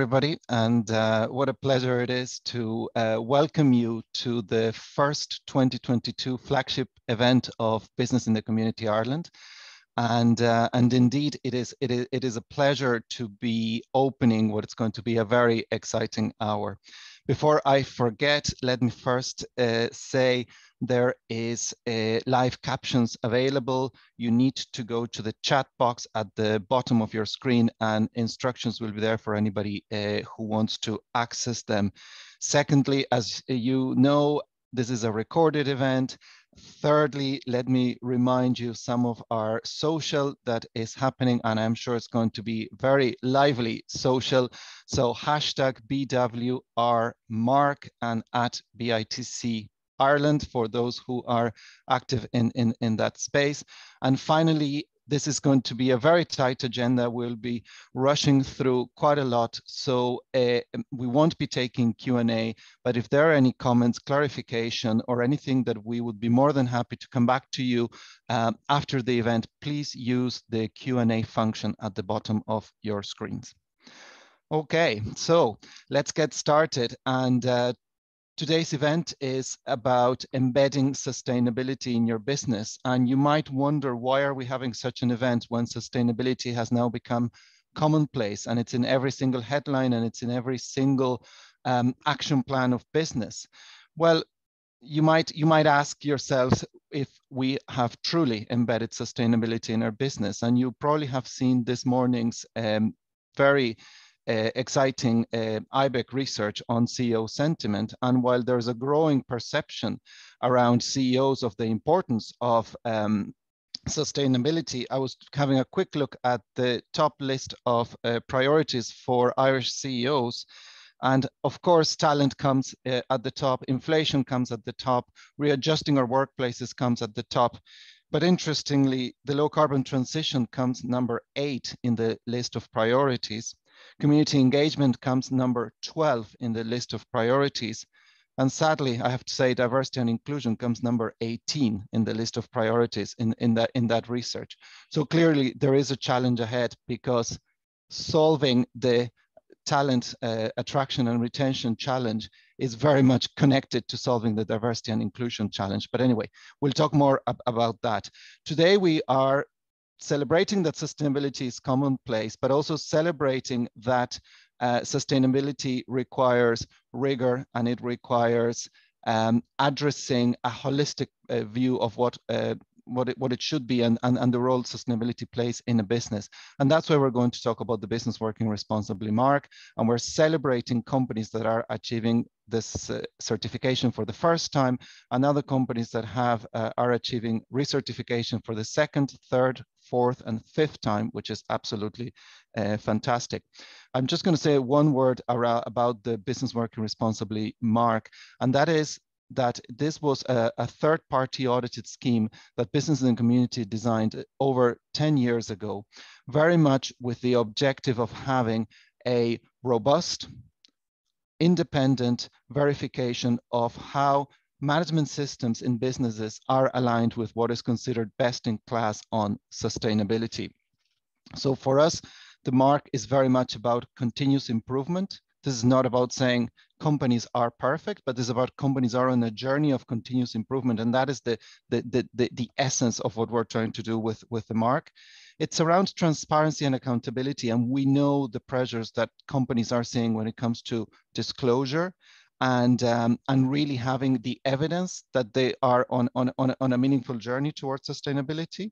everybody, and uh, what a pleasure it is to uh, welcome you to the first 2022 flagship event of Business in the Community Ireland. And, uh, and indeed, it is, it, is, it is a pleasure to be opening what is going to be a very exciting hour. Before I forget, let me first uh, say there is live captions available. You need to go to the chat box at the bottom of your screen and instructions will be there for anybody uh, who wants to access them. Secondly, as you know, this is a recorded event. Thirdly, let me remind you some of our social that is happening, and I'm sure it's going to be very lively social. So hashtag BWR Mark and at BITC Ireland for those who are active in, in, in that space. And finally, this is going to be a very tight agenda. We'll be rushing through quite a lot. So uh, we won't be taking Q&A, but if there are any comments, clarification, or anything that we would be more than happy to come back to you um, after the event, please use the Q&A function at the bottom of your screens. Okay, so let's get started. And uh, Today's event is about embedding sustainability in your business. And you might wonder, why are we having such an event when sustainability has now become commonplace and it's in every single headline and it's in every single um, action plan of business? Well, you might you might ask yourselves if we have truly embedded sustainability in our business and you probably have seen this morning's um, very uh, exciting uh, IBEC research on CEO sentiment. And while there's a growing perception around CEOs of the importance of um, sustainability, I was having a quick look at the top list of uh, priorities for Irish CEOs. And of course, talent comes uh, at the top, inflation comes at the top, readjusting our workplaces comes at the top. But interestingly, the low carbon transition comes number eight in the list of priorities. Community engagement comes number 12 in the list of priorities. And sadly, I have to say diversity and inclusion comes number 18 in the list of priorities in, in, that, in that research. So clearly there is a challenge ahead because solving the talent uh, attraction and retention challenge is very much connected to solving the diversity and inclusion challenge. But anyway, we'll talk more ab about that. Today we are celebrating that sustainability is commonplace, but also celebrating that uh, sustainability requires rigor and it requires um, addressing a holistic uh, view of what uh, what it, what it should be and, and, and the role sustainability plays in a business. And that's why we're going to talk about the business working responsibly mark. And we're celebrating companies that are achieving this uh, certification for the first time and other companies that have uh, are achieving recertification for the second, third, fourth and fifth time, which is absolutely uh, fantastic. I'm just going to say one word around, about the business working responsibly mark, and that is that this was a, a third party audited scheme that business and community designed over 10 years ago, very much with the objective of having a robust, independent verification of how management systems in businesses are aligned with what is considered best in class on sustainability. So for us, the mark is very much about continuous improvement. This is not about saying companies are perfect, but it's about companies are on a journey of continuous improvement. And that is the, the, the, the, the essence of what we're trying to do with, with the mark. It's around transparency and accountability. And we know the pressures that companies are seeing when it comes to disclosure and um, and really having the evidence that they are on, on, on, on a meaningful journey towards sustainability.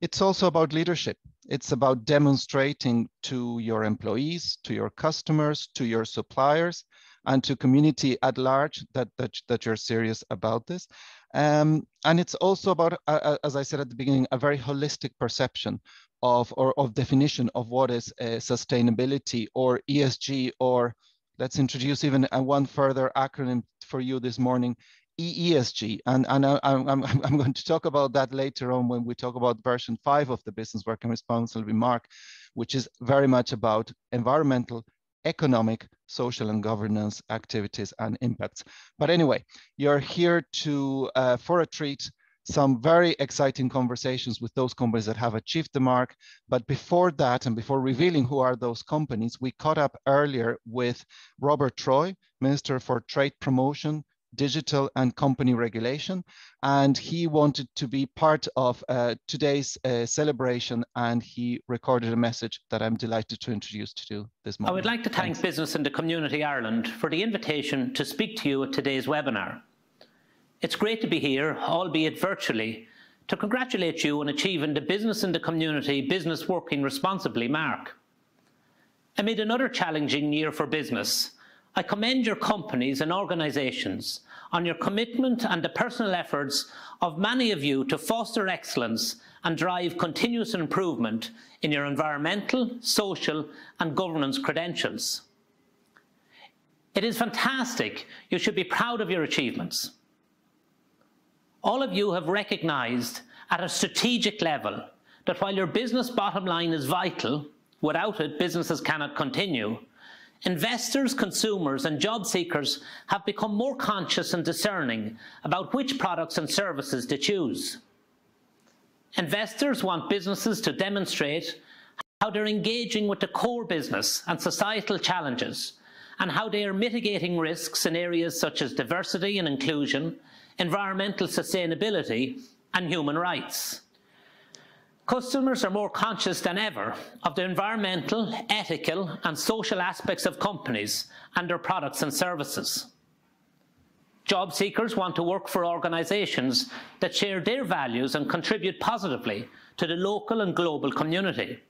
It's also about leadership. It's about demonstrating to your employees, to your customers, to your suppliers, and to community at large that, that, that you're serious about this. Um, and it's also about, uh, uh as I said at the beginning, a very holistic perception of or of definition of what is uh, sustainability or ESG or let's introduce even a one further acronym for you this morning, EESG. And, and I, am I'm, I'm going to talk about that later on when we talk about version five of the Business Working Responsibly Mark, which is very much about environmental, economic, social and governance activities and impacts. But anyway, you're here to uh, for a treat some very exciting conversations with those companies that have achieved the mark. But before that, and before revealing who are those companies, we caught up earlier with Robert Troy, Minister for Trade Promotion, digital and company regulation. And he wanted to be part of uh, today's uh, celebration and he recorded a message that I'm delighted to introduce to you this morning. I would like to thank Thanks. Business and the Community Ireland for the invitation to speak to you at today's webinar. It's great to be here, albeit virtually, to congratulate you on achieving the Business and the Community Business Working Responsibly mark. Amid another challenging year for business, I commend your companies and organisations on your commitment and the personal efforts of many of you to foster excellence and drive continuous improvement in your environmental, social and governance credentials. It is fantastic. You should be proud of your achievements. All of you have recognised at a strategic level that while your business bottom line is vital, without it businesses cannot continue, Investors, consumers and job seekers have become more conscious and discerning about which products and services to choose. Investors want businesses to demonstrate how they're engaging with the core business and societal challenges and how they are mitigating risks in areas such as diversity and inclusion, environmental sustainability and human rights. Customers are more conscious than ever of the environmental, ethical and social aspects of companies and their products and services. Job seekers want to work for organisations that share their values and contribute positively to the local and global community.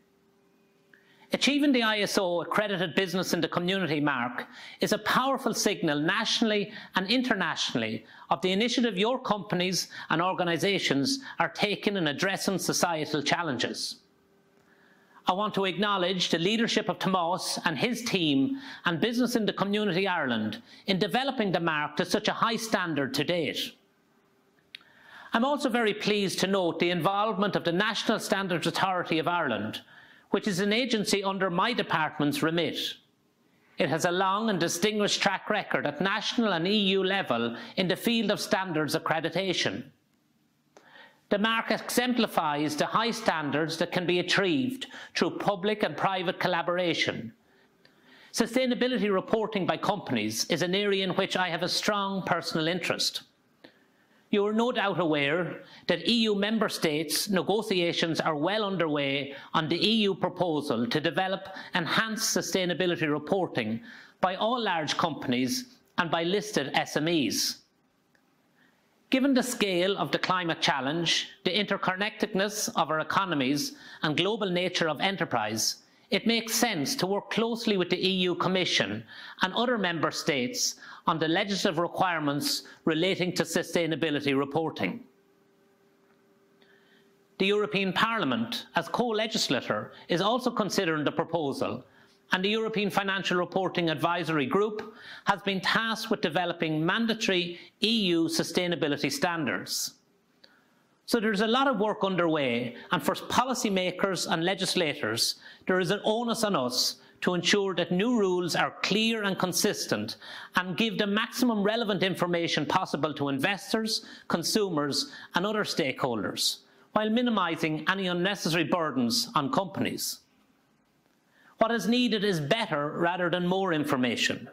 Achieving the ISO accredited business in the community mark is a powerful signal nationally and internationally of the initiative your companies and organisations are taking in addressing societal challenges. I want to acknowledge the leadership of Tomas and his team and Business in the Community Ireland in developing the mark to such a high standard to date. I'm also very pleased to note the involvement of the National Standards Authority of Ireland which is an agency under my department's remit. It has a long and distinguished track record at national and EU level in the field of standards accreditation. The mark exemplifies the high standards that can be achieved through public and private collaboration. Sustainability reporting by companies is an area in which I have a strong personal interest. You are no doubt aware that EU member states negotiations are well underway on the EU proposal to develop enhanced sustainability reporting by all large companies and by listed SMEs. Given the scale of the climate challenge, the interconnectedness of our economies and global nature of enterprise, it makes sense to work closely with the EU Commission and other member states on the legislative requirements relating to sustainability reporting. The European Parliament, as co-legislator, is also considering the proposal and the European Financial Reporting Advisory Group has been tasked with developing mandatory EU sustainability standards. So there's a lot of work underway and for policymakers and legislators, there is an onus on us to ensure that new rules are clear and consistent and give the maximum relevant information possible to investors, consumers and other stakeholders, while minimising any unnecessary burdens on companies. What is needed is better rather than more information.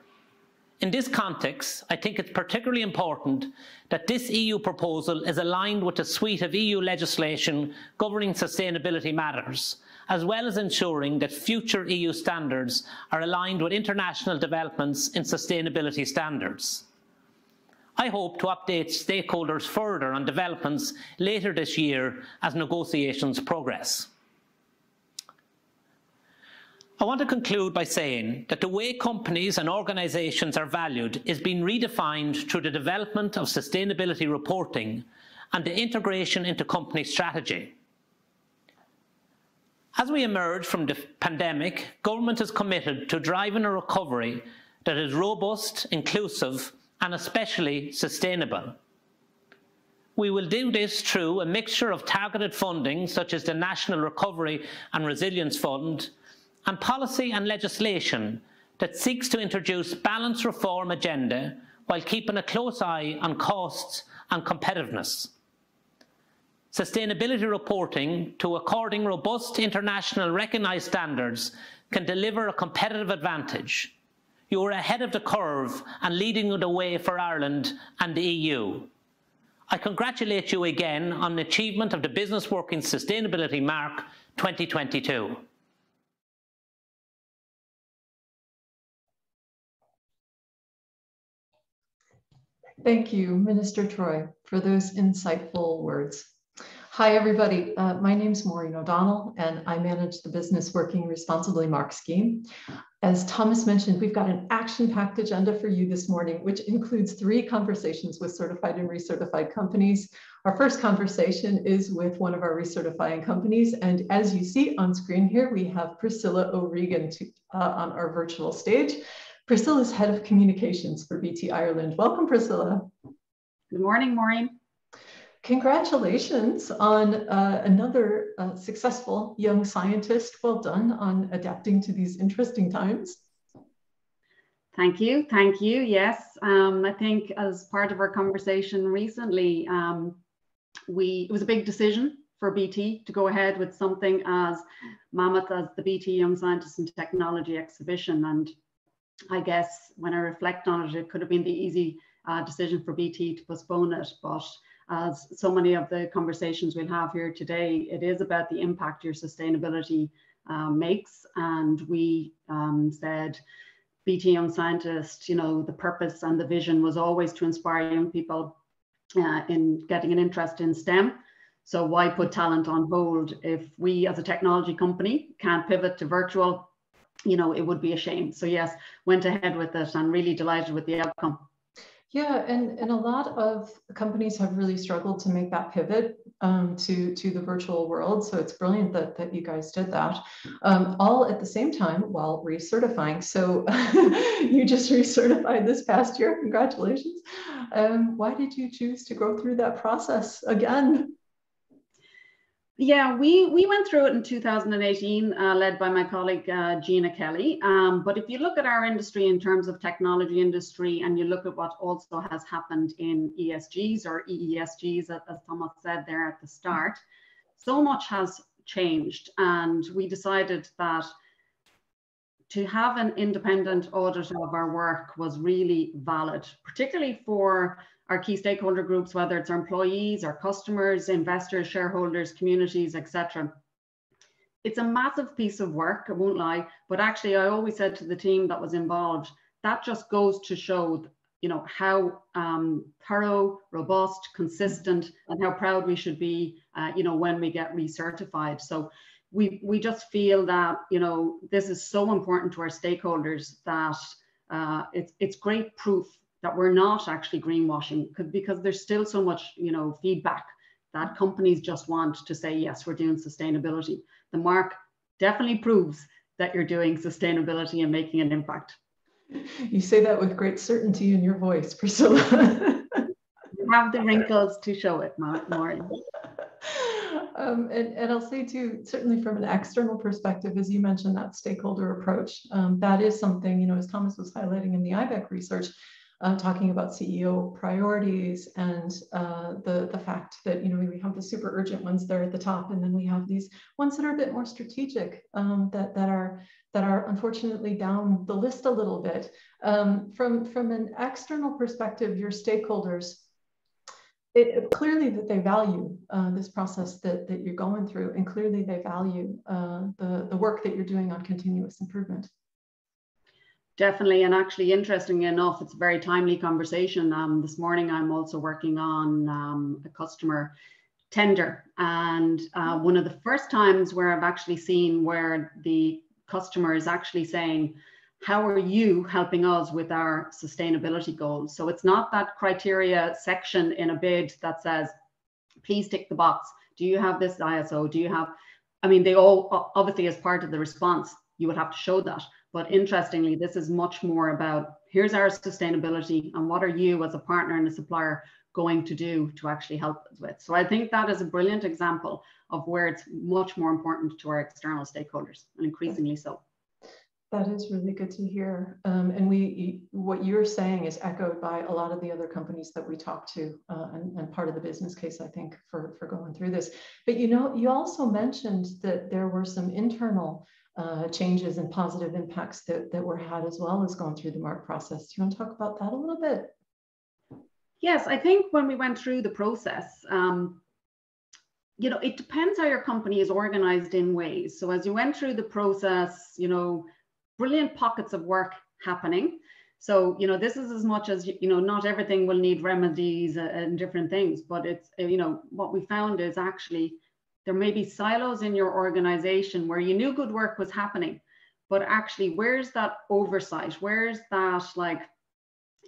In this context, I think it's particularly important that this EU proposal is aligned with the suite of EU legislation governing sustainability matters as well as ensuring that future EU standards are aligned with international developments in sustainability standards. I hope to update stakeholders further on developments later this year as negotiations progress. I want to conclude by saying that the way companies and organisations are valued is being redefined through the development of sustainability reporting and the integration into company strategy. As we emerge from the pandemic, government is committed to driving a recovery that is robust, inclusive and especially sustainable. We will do this through a mixture of targeted funding, such as the National Recovery and Resilience Fund, and policy and legislation that seeks to introduce balanced reform agenda while keeping a close eye on costs and competitiveness. Sustainability reporting to according robust international recognised standards can deliver a competitive advantage. You are ahead of the curve and leading the way for Ireland and the EU. I congratulate you again on the achievement of the Business Working Sustainability Mark 2022. Thank you, Minister Troy, for those insightful words. Hi, everybody. Uh, my name is Maureen O'Donnell, and I manage the Business Working Responsibly Mark scheme. As Tomás mentioned, we've got an action-packed agenda for you this morning, which includes three conversations with certified and recertified companies. Our first conversation is with one of our recertifying companies. And as you see on screen here, we have Priscilla O'Regan to, uh, on our virtual stage. Priscilla is Head of Communications for BT Ireland. Welcome, Priscilla. Good morning, Maureen. Congratulations on uh, another uh, successful young scientist. Well done on adapting to these interesting times. Thank you. Thank you. Yes, um, I think as part of our conversation recently, um, we it was a big decision for BT to go ahead with something as mammoth as the BT Young Scientists and Technology exhibition. And I guess when I reflect on it, it could have been the easy uh, decision for BT to postpone it. But as so many of the conversations we'll have here today, it is about the impact your sustainability uh, makes. And we um, said, BT Young Scientist, you know, the purpose and the vision was always to inspire young people uh, in getting an interest in STEM. So why put talent on hold if we as a technology company can't pivot to virtual you know, it would be a shame. So yes, went ahead with it and really delighted with the outcome. Yeah, and, and a lot of companies have really struggled to make that pivot um, to, to the virtual world. So it's brilliant that, that you guys did that, um, all at the same time while recertifying. So you just recertified this past year. Congratulations. Um, why did you choose to go through that process again? Yeah, we, we went through it in 2018, uh, led by my colleague uh, Gina Kelly. Um, but if you look at our industry in terms of technology industry, and you look at what also has happened in ESGs or EESGs, as Tomás said there at the start, so much has changed. And we decided that to have an independent audit of our work was really valid, particularly for our key stakeholder groups, whether it's our employees, our customers, investors, shareholders, communities, etc. It's a massive piece of work, I won't lie, but actually I always said to the team that was involved, that just goes to show you know how um, thorough, robust, consistent, and how proud we should be, uh, you know, when we get recertified. So we we just feel that you know this is so important to our stakeholders that uh, it's it's great proof that we're not actually greenwashing because there's still so much you know feedback that companies just want to say yes we're doing sustainability. The mark definitely proves that you're doing sustainability and making an impact. You say that with great certainty in your voice priscilla. You have the wrinkles to show it Maureen. Um, and, and, I'll say too, certainly from an external perspective, as you mentioned, that stakeholder approach, um, that is something, you know, as Tomás was highlighting in the IBEC research, uh, talking about CEO priorities and uh, the, the fact that, you know, we have the super urgent ones there at the top, and then we have these ones that are a bit more strategic um, that, that are that are unfortunately down the list a little bit. Um, from, from an external perspective, your stakeholders, it, clearly that they value uh, this process that, that you're going through, and clearly they value uh, the, the work that you're doing on continuous improvement. Definitely, and actually, interestingly enough, it's a very timely conversation. Um, this morning, I'm also working on um, a customer tender, and uh, one of the first times where I've actually seen where the customer is actually saying, "How are you helping us with our sustainability goals?" So it's not that criteria section in a bid that says, "Please tick the box. Do you have this ISO? Do you have?" I mean, they all obviously, as part of the response, you would have to show that but interestingly, this is much more about here's our sustainability and what are you as a partner and a supplier going to do to actually help us with. So I think that is a brilliant example of where it's much more important to our external stakeholders and increasingly so. That is really good to hear. Um, and we, what you're saying is echoed by a lot of the other companies that we talk to uh, and, and, part of the business case, I think, for, for going through this. But you know, you also mentioned that there were some internal uh, changes and positive impacts that, that were had as well as going through the Mark process. Do you want to talk about that a little bit? Yes, I think when we went through the process, um, you know, it depends how your company is organized in ways. So as you went through the process, you know, brilliant pockets of work happening. So, you know, this is as much as, you know, not everything will need remedies and different things, but it's, you know, what we found is actually there may be silos in your organization where you knew good work was happening, but actually, where's that oversight? Where's that like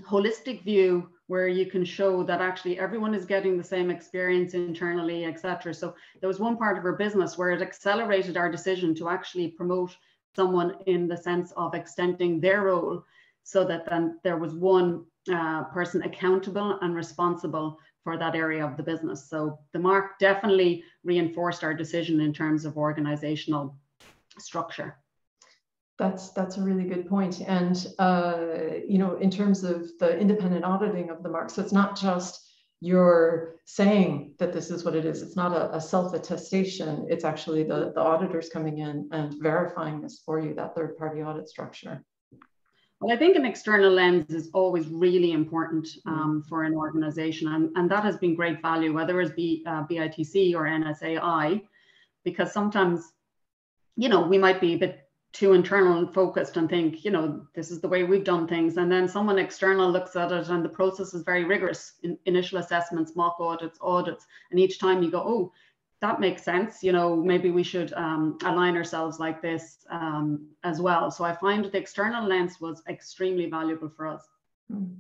holistic view where you can show that actually everyone is getting the same experience internally, etc. So there was one part of our business where it accelerated our decision to actually promote someone in the sense of extending their role so that then there was one uh, person accountable and responsible for that area of the business. So the mark definitely reinforced our decision in terms of organizational structure. That's that's a really good point. And uh, you know, in terms of the independent auditing of the mark, so it's not just you're saying that this is what it is. It's not a, a self-attestation. It's actually the, the auditors coming in and verifying this for you, that third-party audit structure. Well, I think an external lens is always really important mm. um, for an organization. And, and that has been great value, whether it's B, uh, BITC or NSAI, because sometimes, you know, we might be a bit too internal and focused and think, you know, this is the way we've done things. And then someone external looks at it and the process is very rigorous in initial assessments, mock audits, audits. And each time you go, oh, that makes sense. You know, maybe we should um, align ourselves like this um, as well. So I find the external lens was extremely valuable for us. Mm,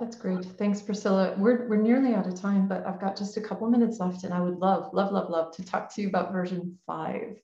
that's great. Thanks, Priscilla. We're, we're nearly out of time, but I've got just a couple minutes left and I would love, love, love, love to talk to you about version five.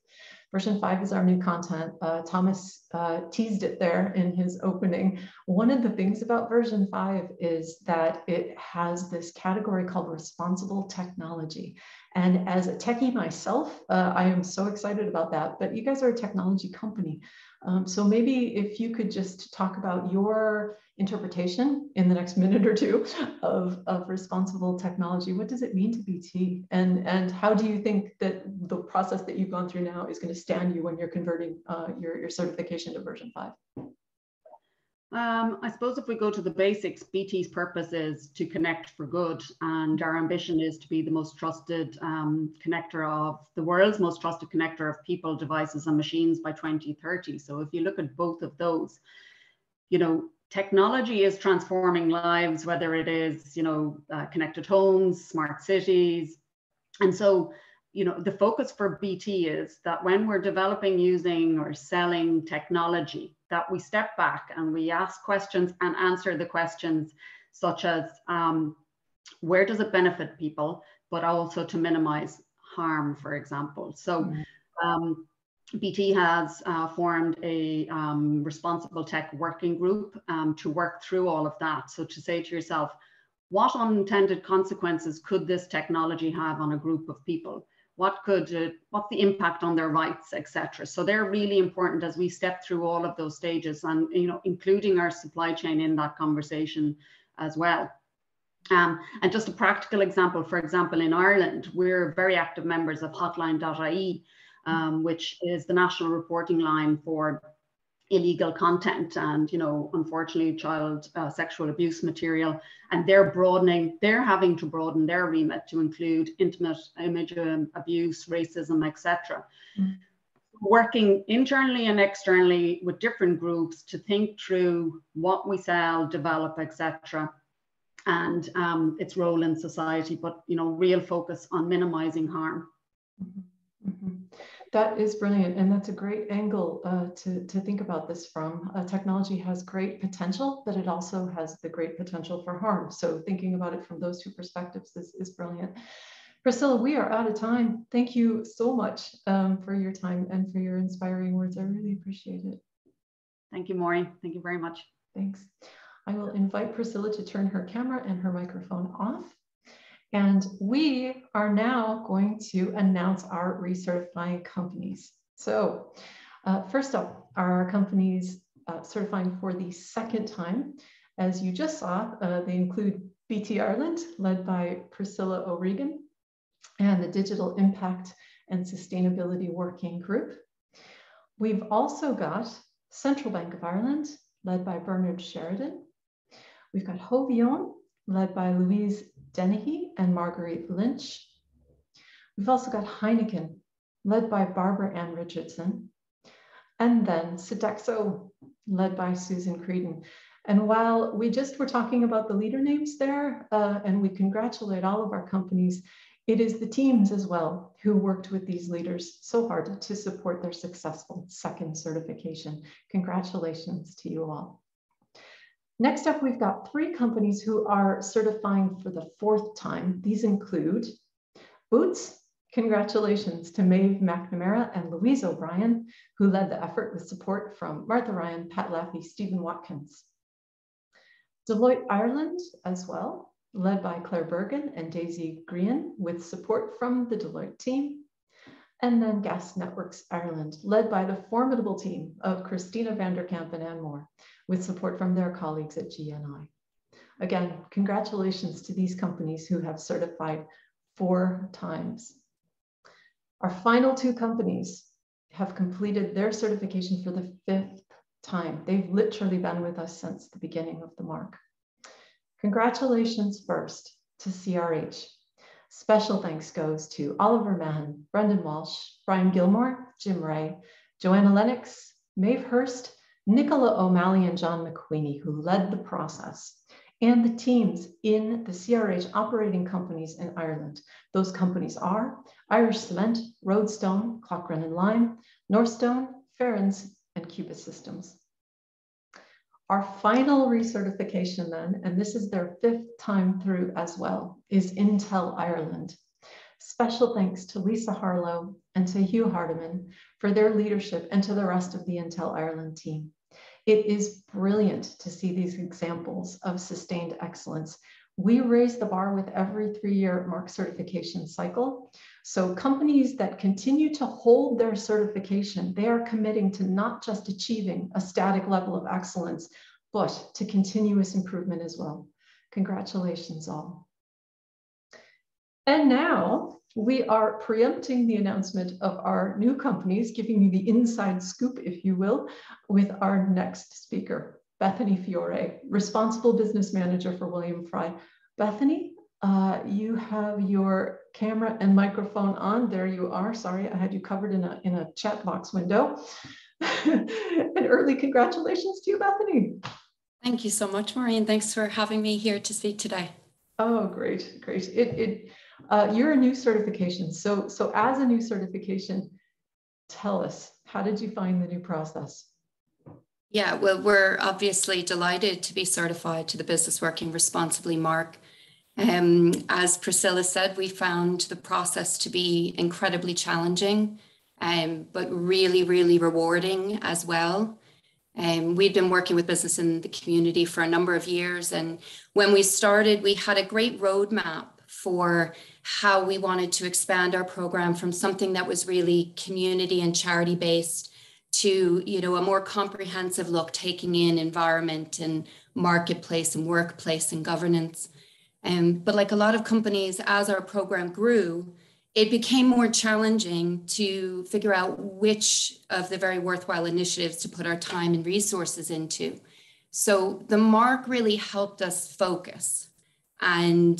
Version 5 is our new content. Uh, Tomás uh, teased it there in his opening. One of the things about version 5 is that it has this category called responsible technology. And as a techie myself, uh, I am so excited about that. But you guys are a technology company. Um, so maybe if you could just talk about your interpretation in the next minute or two of, of responsible technology. What does it mean to BT? And, and how do you think that the process that you've gone through now is going to stand you when you're converting uh, your, your certification to version 5? Um, I suppose if we go to the basics, BT's purpose is to connect for good, and our ambition is to be the most trusted um, connector of the world's most trusted connector of people, devices, and machines by 2030. So if you look at both of those, you know, technology is transforming lives, whether it is, you know, uh, connected homes, smart cities. And so, you know, the focus for BT is that when we're developing, using, or selling technology, that we step back and we ask questions and answer the questions such as um, where does it benefit people, but also to minimize harm, for example. So, mm-hmm. um, BT has uh, formed a um, responsible tech working group um, to work through all of that. So to say to yourself, what unintended consequences could this technology have on a group of people? What could, uh, what's the impact on their rights, etc. So they're really important as we step through all of those stages and, you know, including our supply chain in that conversation as well. Um, and just a practical example, for example, in Ireland, we're very active members of hotline.ie, um, which is the national reporting line for illegal content and you know unfortunately child uh, sexual abuse material and they're broadening they're having to broaden their remit to include intimate image um, abuse racism etc mm. working internally and externally with different groups to think through what we sell develop etc and um, its role in society but you know real focus on minimizing harm mm-hmm. Mm-hmm. That is brilliant. And that's a great angle uh, to, to think about this from. Uh, technology has great potential, but it also has the great potential for harm. So thinking about it from those two perspectives is, is brilliant. Priscilla, we are out of time. Thank you so much um, for your time and for your inspiring words. I really appreciate it. Thank you, Maureen. Thank you very much. Thanks. I will invite Priscilla to turn her camera and her microphone off. And we are now going to announce our recertifying companies. So uh, first up our companies uh, certifying for the second time. As you just saw, uh, they include BT Ireland, led by Priscilla O'Regan, and the Digital Impact and Sustainability Working Group. We've also got Central Bank of Ireland, led by Bernard Sheridan. We've got Hovione, led by Louise Dennehy and Marguerite Lynch. We've also got Heineken, led by Barbara Ann Richardson. And then Sodexo, led by Susan Creedon. And while we just were talking about the leader names there, uh, and we congratulate all of our companies, it is the teams as well who worked with these leaders so hard to support their successful second certification. Congratulations to you all. Next up, we've got three companies who are certifying for the fourth time. These include Boots, congratulations to Maeve McNamara and Louise O'Brien, who led the effort with support from Martha Ryan, Pat Laffey, Stephen Watkins. Deloitte Ireland as well, led by Claire Bergen and Daisy Green, with support from the Deloitte team. And then Gas Networks Ireland, led by the formidable team of Christina Vanderkamp and Anne Moore, with support from their colleagues at GNI. Again, congratulations to these companies who have certified four times. Our final two companies have completed their certification for the fifth time. They've literally been with us since the beginning of the mark. Congratulations first to CRH. Special thanks goes to Oliver Mahan, Brendan Walsh, Brian Gilmore, Jim Ray, Joanna Lennox, Maeve Hurst, Nicola O'Malley, and John McQueenie, who led the process, and the teams in the CRH operating companies in Ireland. Those companies are Irish Cement, Roadstone, Clogrennane Lime, Northstone, Farrans, and Cubis Systems. Our final recertification then, and this is their fifth time through as well, is Intel Ireland. Special thanks to Lisa Harlow and to Hugh Hardiman for their leadership and to the rest of the Intel Ireland team. It is brilliant to see these examples of sustained excellence. We raise the bar with every three-year mark certification cycle. So companies that continue to hold their certification, they are committing to not just achieving a static level of excellence, but to continuous improvement as well. Congratulations all. And now we are preempting the announcement of our new companies, giving you the inside scoop, if you will, with our next speaker, Bethany Fiore, Responsible Business Manager for William Fry. Bethany, uh, you have your camera and microphone on. There you are. Sorry, I had you covered in a, in a chat box window. and early congratulations to you, Bethany. Thank you so much, Maureen. Thanks for having me here to speak today. Oh, great, great. It, it, uh, you're a new certification. So, so as a new certification, tell us, how did you find the new process? Yeah, well, we're obviously delighted to be certified to the Business Working Responsibly mark. Um, as Priscilla said, we found the process to be incredibly challenging, um, but really, really rewarding as well. Um, we'd been working with business in the community for a number of years. And when we started, we had a great roadmap for how we wanted to expand our program from something that was really community and charity based to you know a more comprehensive look taking in environment and marketplace and workplace and governance um, but like a lot of companies, as our program grew, it became more challenging to figure out which of the very worthwhile initiatives to put our time and resources into. So the mark really helped us focus. And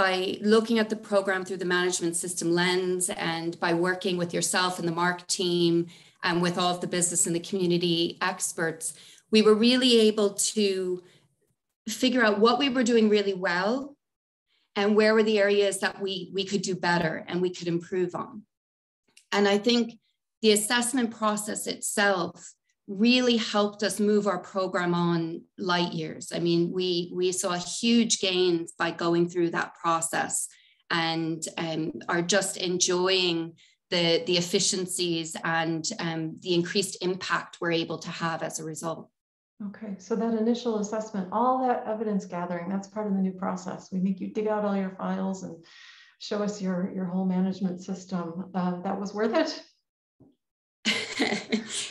by looking at the program through the management system lens and by working with yourself and the mark team and with all of the business and the community experts, we were really able to figure out what we were doing really well and where were the areas that we, we could do better and we could improve on. And I think the assessment process itself really helped us move our program on light years. I mean, we, we saw huge gains by going through that process and um, are just enjoying the, the efficiencies and um, the increased impact we're able to have as a result. Okay, so that initial assessment, all that evidence gathering, that's part of the new process. We make you dig out all your files and show us your, your whole management system. Uh, that was worth it?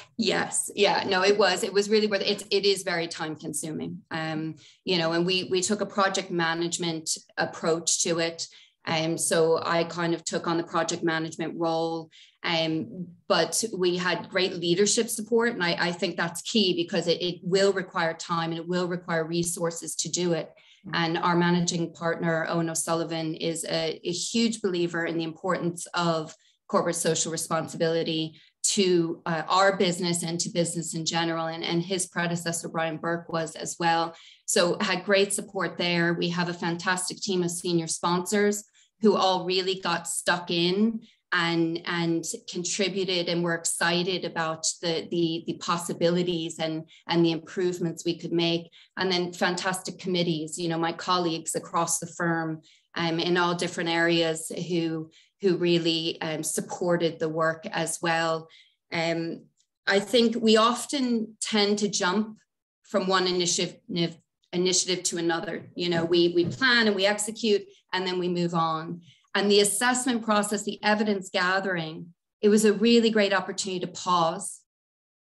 Yes, yeah, no, it was. It was really worth it. It is very time consuming. Um, you know, and we we took a project management approach to it. Um, so I kind of took on the project management role. Um, but we had great leadership support, and I, I think that's key because it, it will require time and it will require resources to do it. Mm-hmm. And our managing partner, Owen O'Sullivan, is a, a huge believer in the importance of corporate social responsibility to uh, our business and to business in general. And, and his predecessor, Brian Burke, was as well. So had great support there. We have a fantastic team of senior sponsors who all really got stuck in and and contributed and were excited about the the, the possibilities and and the improvements we could make and then fantastic committees you know my colleagues across the firm um, in all different areas who who really um, supported the work as well. Um, I think we often tend to jump from one initiative initiative to another. You know, we we plan and we execute, and then we move on. And the assessment process, the evidence gathering, it was a really great opportunity to pause,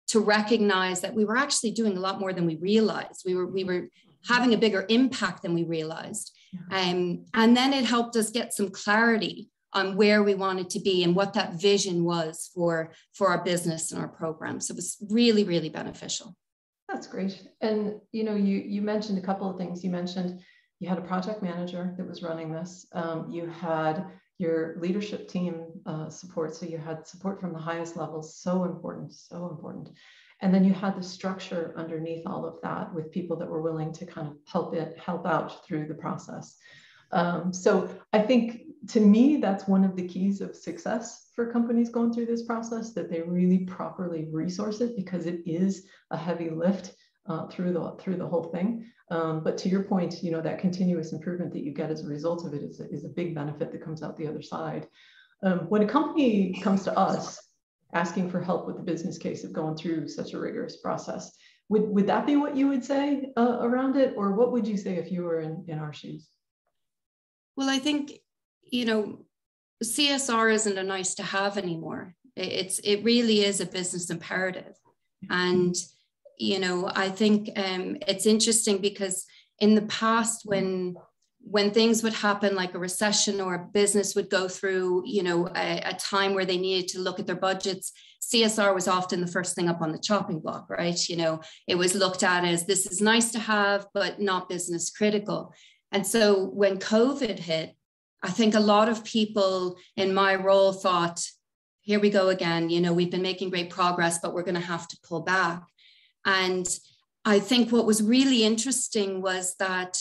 to recognize that we were actually doing a lot more than we realized. We were we were having a bigger impact than we realized. Um, and then it helped us get some clarity on where we wanted to be and what that vision was for for our business and our programs. So it was really, really beneficial. That's great. And you know, you you mentioned a couple of things. You mentioned you had a project manager that was running this. Um, you had your leadership team uh, support. So you had support from the highest levels. So important. So important. And then you had the structure underneath all of that with people that were willing to kind of help it help out through the process. Um, so I think to me, that's one of the keys of success for companies going through this process, that they really properly resource it because it is a heavy lift uh, through the through the whole thing. Um, but to your point, you know, that continuous improvement that you get as a result of it is a, is a big benefit that comes out the other side. Um, when a company comes to us asking for help with the business case of going through such a rigorous process, would, would that be what you would say uh, around it? Or what would you say if you were in, in our shoes? Well, I think, you know, CSR isn't a nice to have anymore. It's it really is a business imperative. And, you know, I think um, it's interesting because in the past when when things would happen like a recession or a business would go through you know a, a, time where they needed to look at their budgets csr was often the first thing up on the chopping block right you know it was looked at as this is nice to have but not business critical and so when COVID hit, I think a lot of people in my role thought, here we go again. You know, we've been making great progress, but we're going to have to pull back. And I think what was really interesting was that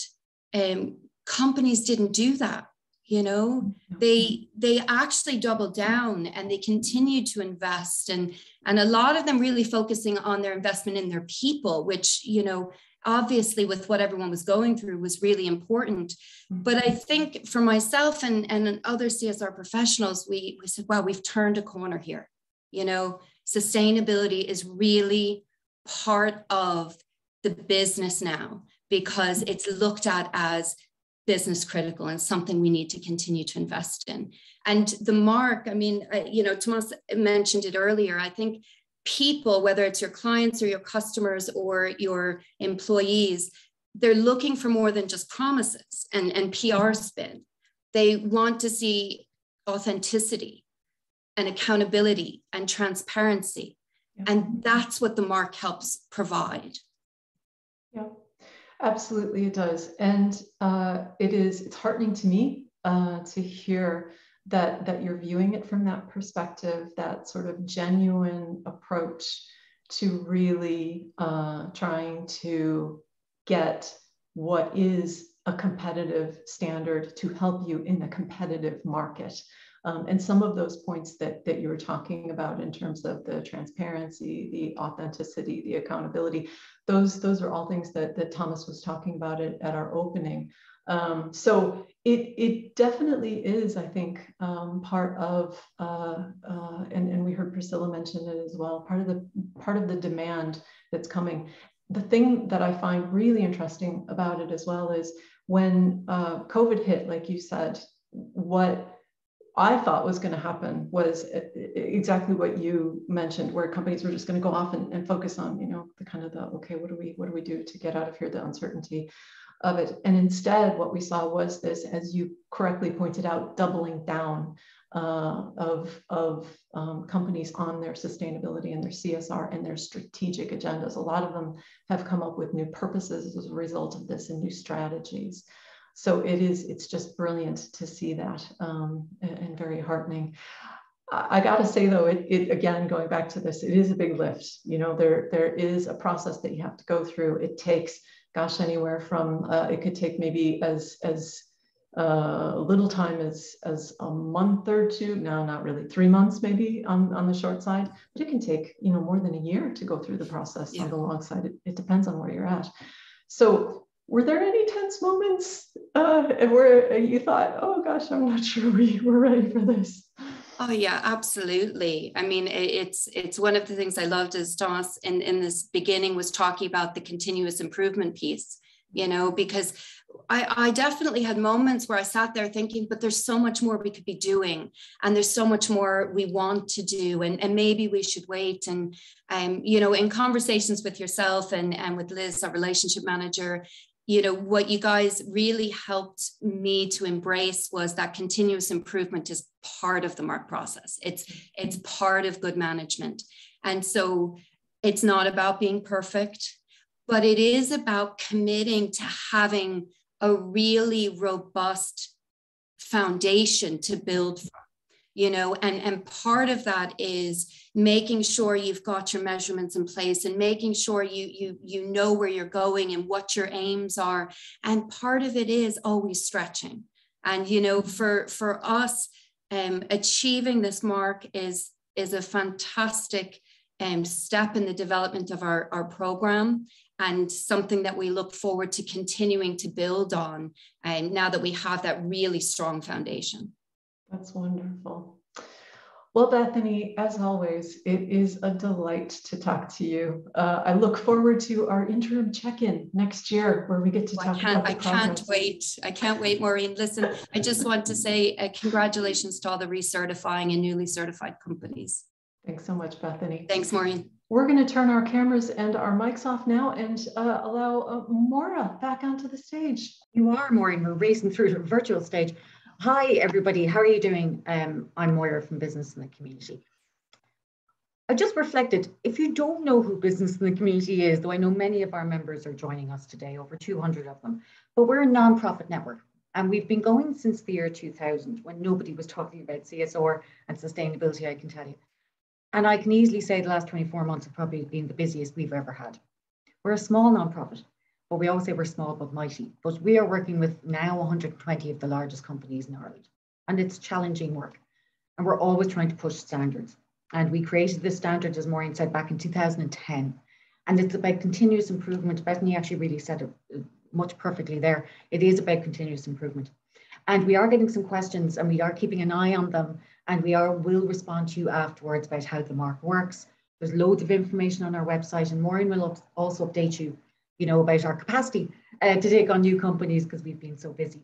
um, companies didn't do that. You know, they they actually doubled down and they continued to invest and and a lot of them really focusing on their investment in their people, which you know obviously with what everyone was going through was really important. Mm-hmm. but i think for myself and, and other csr professionals we, we said wow we've turned a corner here. You know sustainability is really part of the business now because it's looked at as business critical and something we need to continue to invest in. And the mark i mean you know tomas mentioned it earlier i think people, whether it's your clients or your customers or your employees, they're looking for more than just promises and, and PR spin. They want to see authenticity and accountability and transparency. Yeah. And that's what the mark helps provide. Yeah, absolutely, it does. And uh, it is, it's heartening to me uh, to hear that that you're viewing it from that perspective, that sort of genuine approach to really uh, trying to get what is a competitive standard to help you in a competitive market. Um, and some of those points that, that you were talking about in terms of the transparency, the authenticity, the accountability, those, those are all things that, that Tomás was talking about it at our opening. Um, so it, it definitely is, I think, um, part of, uh, uh, and, and we heard Priscilla mention it as well, part of the part of the demand that's coming. The thing that I find really interesting about it as well is when uh, COVID hit, like you said, what I thought was going to happen was exactly what you mentioned, where companies were just going to go off and, and focus on, you know, the kind of the okay, what do we what do we do to get out of here, the uncertainty of it. And instead, what we saw was this, as you correctly pointed out, doubling down uh, of, of um, companies on their sustainability and their CSR and their strategic agendas. A lot of them have come up with new purposes as a result of this and new strategies. So it is, it's just brilliant to see that um, and, very heartening. I, I got to say though, it, it again going back to this, it is a big lift. You know, there there is a process that you have to go through. It takes, gosh, anywhere from uh, it could take maybe as as uh, little time as, as a month or two, no, not really, three months maybe on, on the short side, but it can take, you know, more than a year to go through the process yeah. on the long side. It, it depends on where you're at. So were there any tense moments uh, where you thought, oh gosh, I'm not sure we were ready for this? Oh yeah, absolutely. I mean, it's it's one of the things I loved as Tomás in, in this beginning was talking about the continuous improvement piece, you know, because I, I definitely had moments where I sat there thinking, but there's so much more we could be doing, and there's so much more we want to do, and, and maybe we should wait. And um, you know, in conversations with yourself and, and with Liz, our relationship manager, you know, what you guys really helped me to embrace was that continuous improvement is part of the mark process. It's it's part of good management. And so it's not about being perfect, but it is about committing to having a really robust foundation to build from you know and and part of that is making sure you've got your measurements in place and making sure you you you know where you're going and what your aims are. And part of it is always stretching. And you know for for us um, achieving this mark is is a fantastic um, step in the development of our, our program and something that we look forward to continuing to build on um, now that we have that really strong foundation. That's wonderful. Well, Bethany, as always, it is a delight to talk to you. Uh, I look forward to our interim check-in next year where we get to talk I can't, about the I can't wait. I can't wait, Maureen. Listen, I just want to say uh, congratulations to all the recertifying and newly certified companies. Thanks so much, Bethany. Thanks, Maureen. We're going to turn our cameras and our mics off now and uh, allow uh, Maura back onto the stage. You are, Maureen. We're racing through the virtual stage. Hi, everybody. How are you doing? Um, I'm Moira from Business in the Community. I just reflected, if you don't know who Business in the Community is, though I know many of our members are joining us today, over 200 of them, but we're a non-profit network. And we've been going since the year 2000 when nobody was talking about CSR and sustainability, I can tell you. And I can easily say the last 24 months have probably been the busiest we've ever had. We're a small nonprofit, but we always say we're small but mighty. But we are working with now 120 of the largest companies in Ireland. And it's challenging work. And we're always trying to push standards. And we created this standard, as Maureen said, back in 2010. And it's about continuous improvement. Bethany actually really said it uh, much perfectly there. It is about continuous improvement. And we are getting some questions and we are keeping an eye on them and we are will respond to you afterwards about how the mark works. There's loads of information on our website, and Maureen will also update you, you know, about our capacity uh, to take on new companies because we've been so busy.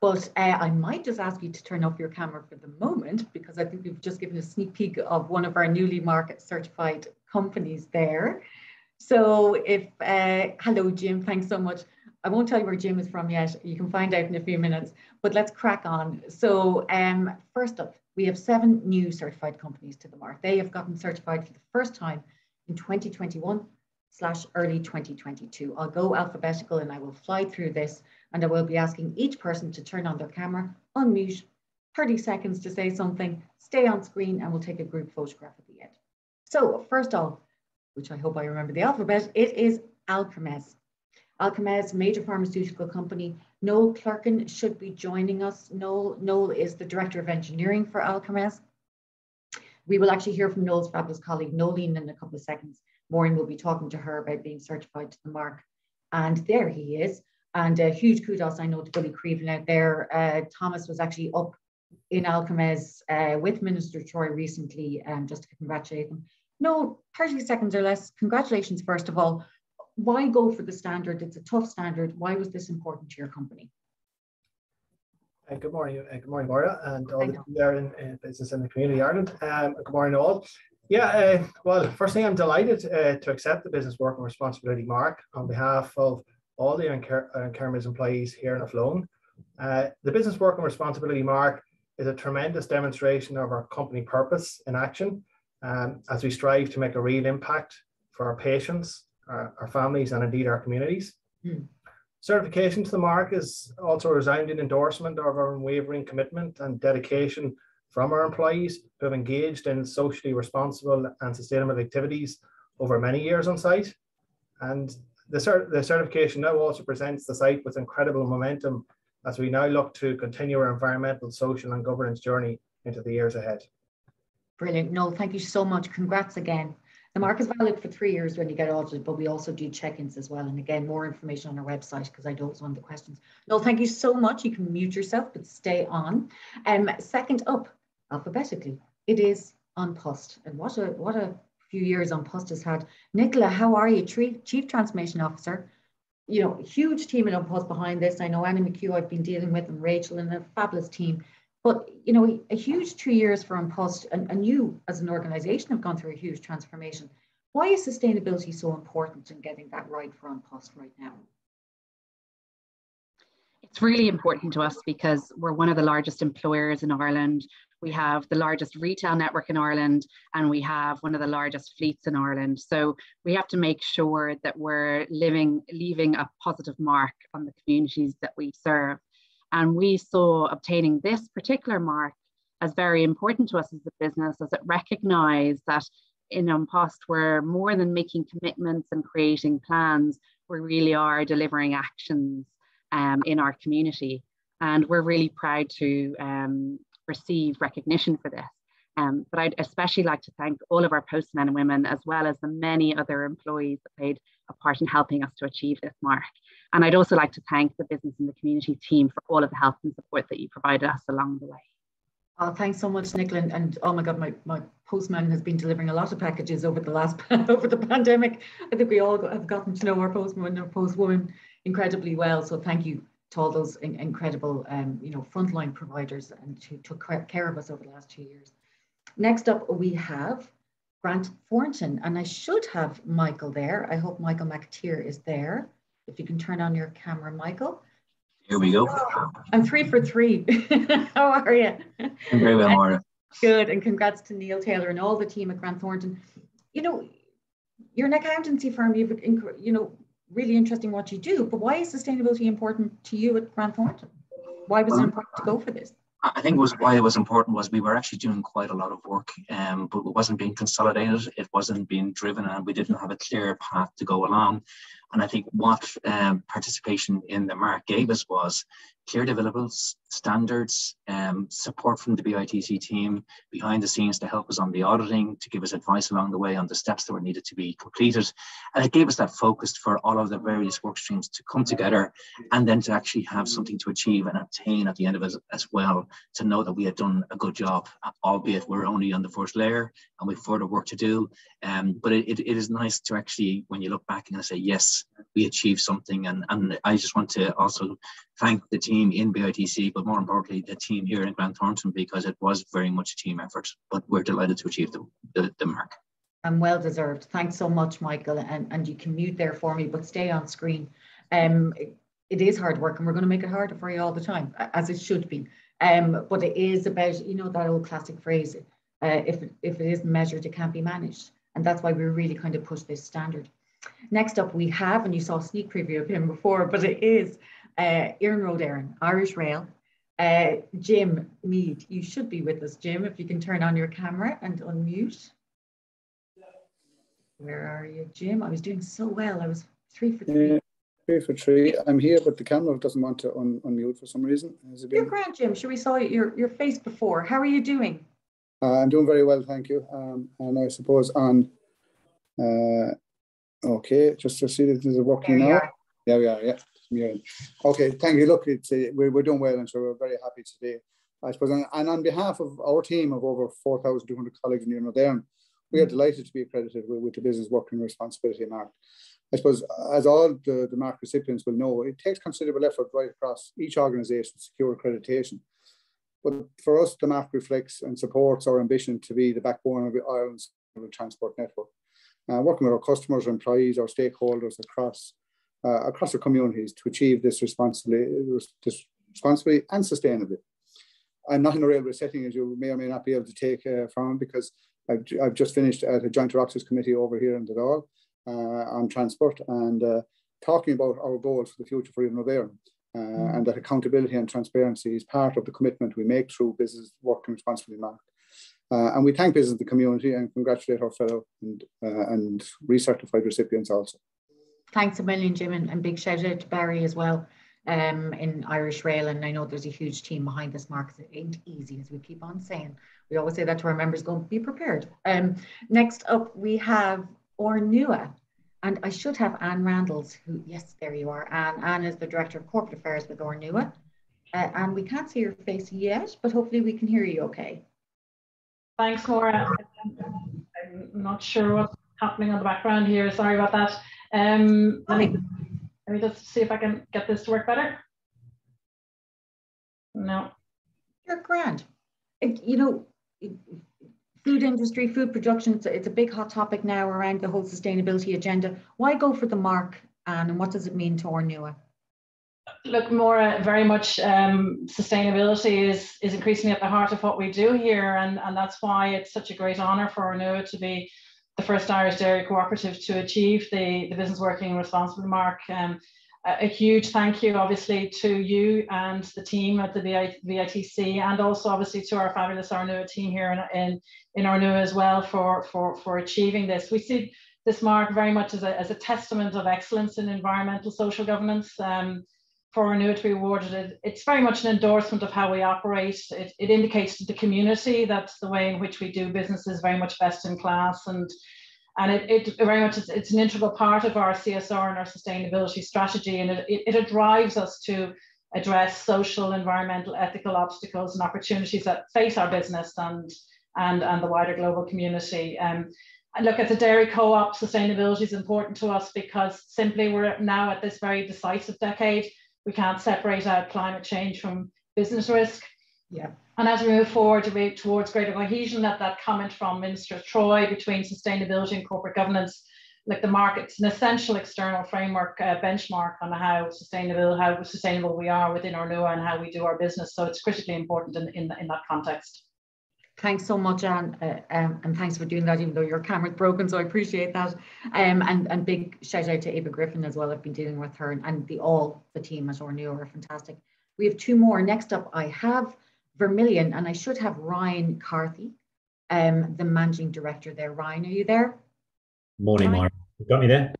But uh, I might just ask you to turn off your camera for the moment because I think we've just given a sneak peek of one of our newly market certified companies there. So if, uh, hello Jim, thanks so much. I won't tell you where Jim is from yet. You can find out in a few minutes, but let's crack on. So um, first up, we have seven new certified companies to the mark. They have gotten certified for the first time in 2021 slash early 2022. I'll go alphabetical and I will fly through this and I will be asking each person to turn on their camera, unmute, 30 seconds to say something, stay on screen and we'll take a group photograph at the end. So first off, which I hope I remember the alphabet, it is Alkermes. Alkermes, major pharmaceutical company. Noel Clerkin should be joining us. Noel, Noel is the Director of Engineering for Alkermes. We will actually hear from Noel's fabulous colleague, Noeleen, in a couple of seconds. Maureen will be talking to her about being certified to the mark. And there he is. And a huge kudos, I know, to Billy Creven out there. Uh, Tomás was actually up in Alkermes uh, with Minister Troy recently, um, just to congratulate him. No, 30 seconds or less. Congratulations, first of all why go for the standard? It's a tough standard. Why was this important to your company? Uh, good morning, uh, good morning, Moira, and all the there in, in business in the community Ireland. Um, good morning, all. Yeah, uh, well, firstly, I'm delighted uh, to accept the Business Working Responsibility Mark on behalf of all the Alkermes employees here in Athlone. Uh, the Business Working Responsibility Mark is a tremendous demonstration of our company purpose in action um, as we strive to make a real impact for our patients, our, our families, and indeed our communities. Hmm. Certification to the mark is also a resounding endorsement of our unwavering commitment and dedication from our employees who have engaged in socially responsible and sustainable activities over many years on site. And the, cert the certification now also presents the site with incredible momentum as we now look to continue our environmental, social and governance journey into the years ahead. Brilliant. No, thank you so much. Congrats again. The mark is valid for three years when you get audited, but we also do check-ins as well. And again, more information on our website because I don't want the questions. No, thank you so much. You can mute yourself, but stay on. Um, second up, alphabetically, it is An Post. And what a what a few years An Post has had. Nicola, how are you? Chief Transformation Officer. You know, huge team at An Post behind this. I know Annie McHugh I've been dealing with and Rachel and a fabulous team. But you know, a huge two years for An Post, and, and you as an organization have gone through a huge transformation. Why is sustainability so important in getting that right for An Post right now? It's really important to us because we're one of the largest employers in Ireland. We have the largest retail network in Ireland and we have one of the largest fleets in Ireland. So we have to make sure that we're living, leaving a positive mark on the communities that we serve. And we saw obtaining this particular mark as very important to us as a business, as it recognized that in An Post, we're more than making commitments and creating plans, we really are delivering actions um, in our community. And we're really proud to um, receive recognition for this. Um, but I'd especially like to thank all of our postmen and women, as well as the many other employees that played a part in helping us to achieve this mark. And I'd also like to thank the business and the community team for all of the help and support that you provided us along the way. Oh, thanks so much, Nicola. And, and, oh my God, my, my postman has been delivering a lot of packages over the last over the pandemic. I think we all have gotten to know our postman and our postwoman incredibly well. So thank you to all those in, incredible, um, you know, frontline providers and who took care of us over the last two years. Next up, we have Grant Thornton, and I should have Michael there. I hope Michael McAteer is there. If you can turn on your camera, Michael. Here we go. I'm three for three. How are you? I'm very well, Maura. Good, and congrats to Neil Taylor and all the team at Grant Thornton. You know, you're an accountancy firm. You've, you know, really interesting what you do. But why is sustainability important to you at Grant Thornton? Why was it important to go for this? I think it was why it was important was we were actually doing quite a lot of work, um, but it wasn't being consolidated. It wasn't being driven, and we didn't have a clear path to go along. And I think what um, participation in the mark gave us was clear deliverables, standards, um, support from the BITC team behind the scenes to help us on the auditing, to give us advice along the way on the steps that were needed to be completed. And it gave us that focus for all of the various work streams to come together and then to actually have something to achieve and obtain at the end of it as well, to know that we had done a good job, albeit we're only on the first layer and we've further work to do. Um, but it, it, it is nice to actually, when you look back and say, yes, we achieved something. And, and I just want to also thank the team in BITC, but more importantly, the team here in Grant Thornton, because it was very much a team effort. But we're delighted to achieve the, the, the mark. And well deserved. Thanks so much, Michael. And, and you can mute there for me, but stay on screen. Um, it, it is hard work and we're going to make it harder for you all the time, as it should be. Um, but it is about, you know, that old classic phrase, uh, if, if it isn't measured, it can't be managed. And that's why we really kind of push this standard. Next up, we have, and you saw a sneak preview of him before, but it is uh, Iarnród Éireann, Irish Rail. Uh, Jim Mead, you should be with us, Jim, if you can turn on your camera and unmute. Where are you, Jim? I was doing so well. I was three for three. Yeah, three for three. I'm here, but the camera doesn't want to un unmute for some reason. You're great, Jim. Sure, we saw your, your face before. How are you doing? Uh, I'm doing very well, thank you. Um, and I suppose on uh, Okay, just to see that this is working now. Are. Yeah, we are. Yeah, yeah. Okay, thank you. Look, it's uh, we're, we're doing well, and so we're very happy today. I suppose, and, and on behalf of our team of over 4,200 colleagues in Iarnród Éireann, we are mm. delighted to be accredited with, with the Business Working Responsibility Mark. I suppose, as all the, the mark recipients will know, it takes considerable effort right across each organisation to secure accreditation. But for us, the mark reflects and supports our ambition to be the backbone of the Ireland's transport network. Uh, working with our customers, employees, our stakeholders across uh, across our communities to achieve this responsibly, this responsibly and sustainably. I'm not in a railway setting, as you may or may not be able to take uh, from, because I've, I've just finished at a joint Oireachtas committee over here in the Dáil uh, on transport and uh, talking about our goals for the future for Iarnród Éireann. Uh, mm. and that accountability and transparency is part of the commitment we make through business working responsibly marked. Uh, and we thank business the community and congratulate our fellow and, uh, and recertified recipients also. Thanks a million, Jim, and, and big shout out to Barry as well um, in Irish Rail. And I know there's a huge team behind this, Mark. It ain't easy, as we keep on saying. We always say that to our members, go be prepared. Um, next up, we have Ornua. And I should have Anne Randalls, who, yes, there you are. Anne, Anne is the Director of Corporate Affairs with Ornua. Uh, and we can't see your face yet, but hopefully we can hear you okay. Thanks, Maura. I'm not sure what's happening on the background here. Sorry about that. Um, let me let me just see if I can get this to work better. No. You're grand. You know, food industry, food production, it's a, it's a big hot topic now around the whole sustainability agenda. Why go for the mark, Anne, and what does it mean to Ornua? Look, Maura, very much um, sustainability is, is increasingly at the heart of what we do here, and, and that's why it's such a great honour for Ornua to be the first Irish dairy cooperative to achieve the, the Business Working Responsible mark. Um, a huge thank you, obviously, to you and the team at the BITC, and also obviously to our fabulous Ornua team here in, in, in Ornua as well for, for, for achieving this. We see this mark very much as a, as a testament of excellence in environmental social governance. Um, for Ornua to be awarded it, it's very much an endorsement of how we operate. It, it indicates to the community that the way in which we do business is very much best in class and and it, it very much is, it's an integral part of our CSR and our sustainability strategy, and it, it, it drives us to address social, environmental, ethical obstacles and opportunities that face our business and and and the wider global community. Um, and look at the dairy co-op, sustainability is important to us because simply we're now at this very decisive decade. We can't separate out climate change from business risk. Yeah. And as we move forward to towards greater cohesion, that, that comment from Minister Troy between sustainability and corporate governance, like the market's an essential external framework uh, benchmark on how sustainable how sustainable we are within Ornua and how we do our business. So it's critically important in, in, in that context. Thanks so much, Anne, uh, um, and thanks for doing that, even though your camera's broken, so I appreciate that. Um, and, and big shout out to Ava Griffin as well. I've been dealing with her and, and the all the team at Ornua are fantastic. We have two more. Next up, I have Vermilion, and I should have Ryan Carthy, um, the managing director there. Ryan, are you there? Morning, Mark. You got me there?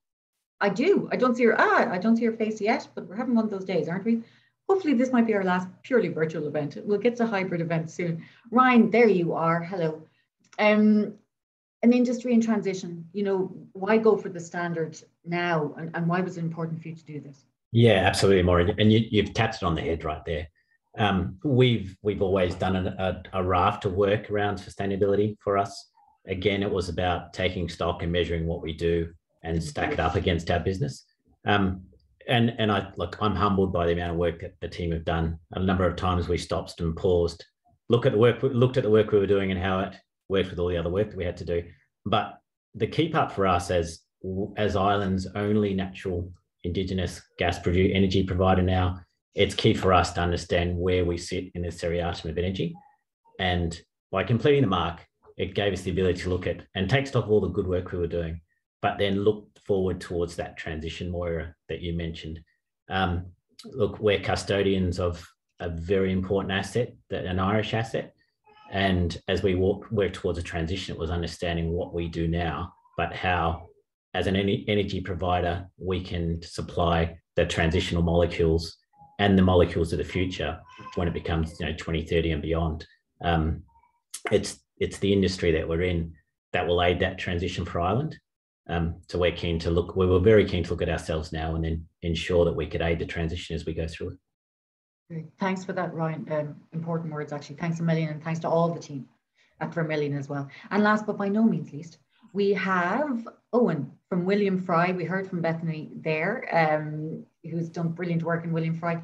I do. I don't see your ah, I don't see your face yet, but we're having one of those days, aren't we? Hopefully, this might be our last purely virtual event. We'll get to hybrid events soon. Ryan, there you are. Hello. Um, an industry in transition. You know, why go for the standard now, and, and why was it important for you to do this? Yeah, absolutely, Maureen. And you, you've tapped it on the head right there. Um, we've we've always done a, a, a, raft of work around sustainability for us. Again, it was about taking stock and measuring what we do and stack it up against our business. Um, and and I look, I'm humbled by the amount of work that the team have done. A number of times we stopped and paused, look at the work, looked at the work we were doing and how it worked with all the other work that we had to do. But the key part for us as as Ireland's only natural indigenous gas produce energy provider now it's key for us to understand where we sit in the seriatim of energy. And by completing the mark, it gave us the ability to look at and take stock of all the good work we were doing, but then look forward towards that transition, Moira, that you mentioned. Um, look, we're custodians of a very important asset, that an Irish asset. And as we walk, work towards a transition, it was understanding what we do now, but how, as an energy provider, we can supply the transitional molecules and the molecules of the future when it becomes you know 2030 and beyond um, it's it's the industry that we're in that will aid that transition for Ireland. Um, so we're keen to look, we were very keen to look at ourselves now and then ensure that we could aid the transition as we go through it. Great. Thanks for that, Ryan. Um, important words, actually. Thanks a million, and thanks to all the team at Vermilion as well. And last but by no means least, We have Owen from William Fry. We heard from Bethany there, um, who's done brilliant work in William Fry.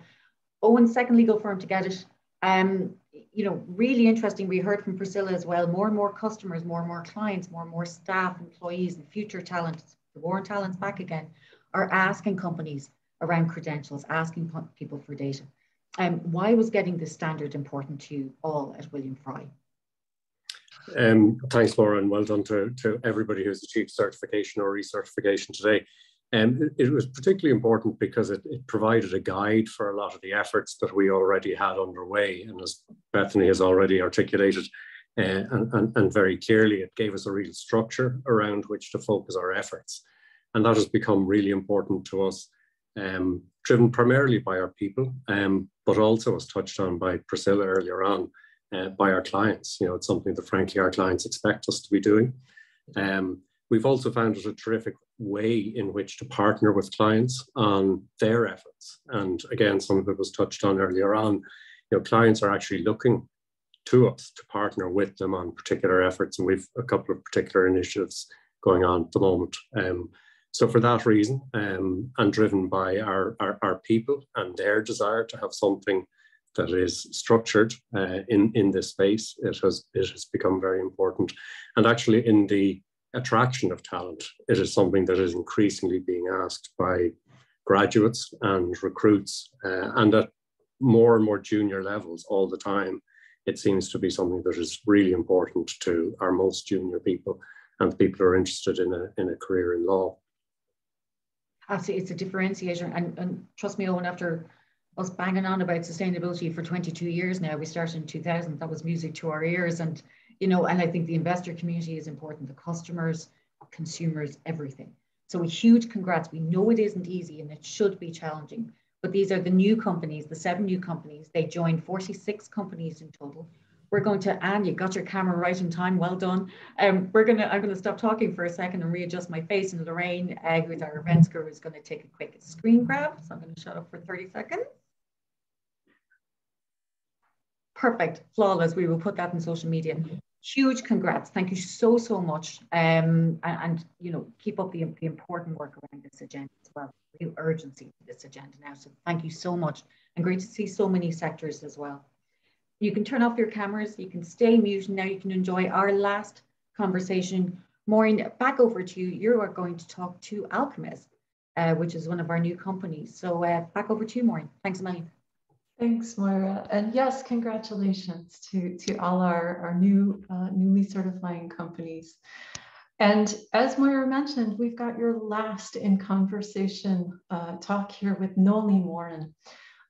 Owen's second legal firm to get it. Um, you know, really interesting. We heard from Priscilla as well. More and more customers, more and more clients, more and more staff, employees, and future talent, the war and talent's back again, are asking companies around credentials, asking people for data. Um, why was getting this standard important to you all at William Fry? Um, thanks, Laura, and well done to, to everybody who's achieved certification or recertification today. Um, it, was particularly important because it, it, provided a guide for a lot of the efforts that we already had underway. And as Bethany has already articulated, uh, and, and, and, very clearly, it gave us a real structure around which to focus our efforts. And that has become really important to us, um, driven primarily by our people, um, but also as touched on by Priscilla earlier on, uh, by our clients. You know, it's something that frankly our clients expect us to be doing. Um, we've also found it a terrific way in which to partner with clients on their efforts. And again, some of it was touched on earlier on. You know, clients are actually looking to us to partner with them on particular efforts, and we've a couple of particular initiatives going on at the moment. Um, so for that reason, um, and driven by our, our, our people and their desire to have something that is structured uh, in in this space. It has it has become very important, and actually in the attraction of talent, it is something that is increasingly being asked by graduates and recruits, uh, and at more and more junior levels all the time. It seems to be something that is really important to our most junior people and people who are interested in a in a career in law. Absolutely, it's a differentiator, and, and trust me, Owen, after us banging on about sustainability for 22 years now. We started in 2000. That was music to our ears. And, you know, and I think the investor community is important, the customers, consumers, everything. So a huge congrats. We know it isn't easy and it should be challenging. But these are the new companies, the seven new companies. They joined 46 companies in total. We're going to, Anne, you got your camera right in time. Well done. Um, we're going to, I'm going to stop talking for a second and readjust my face. And Lorraine, uh, who's our events crew, is going to take a quick screen grab. So I'm going to shut up for 30 seconds. perfect, flawless. We will put that in social media. Huge congrats. Thank you so, so much. Um, and, and, you know, keep up the, the important work around this agenda as well. Real urgency to this agenda now. So thank you so much. And great to see so many sectors as well. You can turn off your cameras. You can stay muted. Now you can enjoy our last conversation. Maureen, back over to you. You are going to talk to Alkermes, uh, which is one of our new companies. So uh, back over to you, Maureen. Thanks a million. Thanks, Moira. And yes, congratulations to, to all our, our new uh, newly certifying companies. And as Moira mentioned, we've got your last in conversation uh, talk here with Noeleen Warren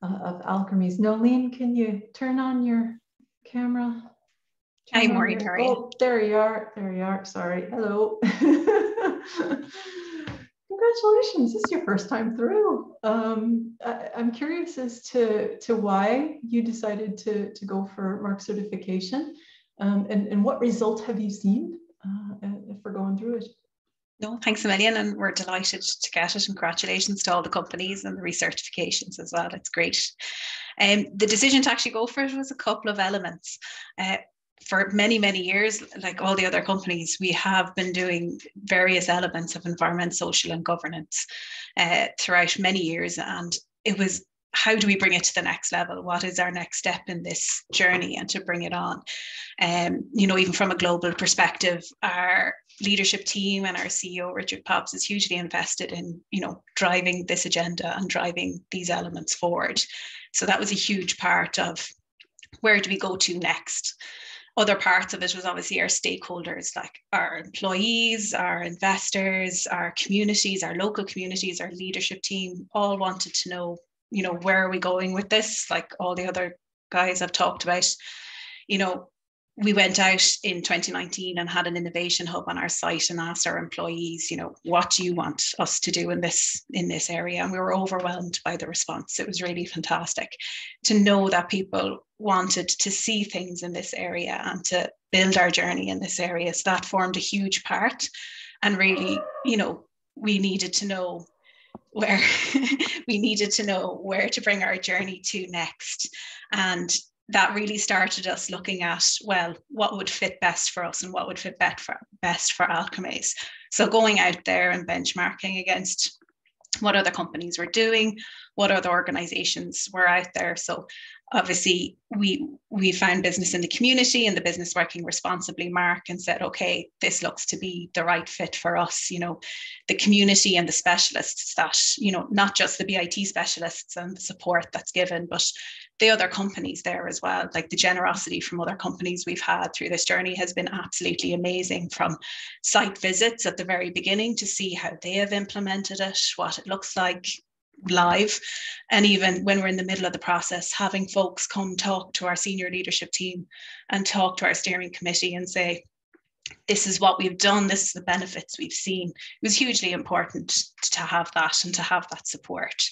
uh, of Alkermes. Noeleen, can you turn on your camera? Hi. How? Oh, there you are. There you are. Sorry. Hello. congratulations, this is your first time through. Um, I, am curious as to, to why you decided to, to go for mark certification um, and, and what results have you seen uh, for going through it? No, thanks a million, and we're delighted to get it. Congratulations to all the companies and the recertifications as well. It's great. Um, the decision to actually go for it was a couple of elements. Uh, for many, many years, like all the other companies, we have been doing various elements of environment, social, and governance uh, throughout many years. And it was how do we bring it to the next level? What is our next step in this journey and to bring it on? Um, you know, even from a global perspective, our leadership team and our CEO, Richard Pops, is hugely invested in, you know, driving this agenda and driving these elements forward. So that was a huge part of where do we go to next? Other parts of it was obviously our stakeholders like our employees our investors our communities our local communities our leadership team all wanted to know you know where are we going with this? Like all the other guys i've talked about you know we went out in 2019 and had an innovation hub on our site and asked our employees you know what do you want us to do in this in this area? And we were overwhelmed by the response. It was really fantastic to know that people wanted to see things in this area and to build our journey in this area. So that formed a huge part. And really you know we needed to know where we needed to know where to bring our journey to next. And that really started us looking at well what would fit best for us and what would fit best for best for Alkermes so going out there and benchmarking against what other companies were doing what other organizations were out there. So obviously we we found business in the community and the business working responsibly mark and said okay this looks to be the right fit for us. You know the community and the specialists that you know not just the bit specialists and the support that's given but the other companies there as well like the generosity from other companies we've had through this journey has been absolutely amazing from site visits at the very beginning to see how they have implemented it what it looks like live. And even when we're in the middle of the process, having folks come talk to our senior leadership team and talk to our steering committee and say, this is what we've done, this is the benefits we've seen. It was hugely important to have that and to have that support.